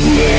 Yeah.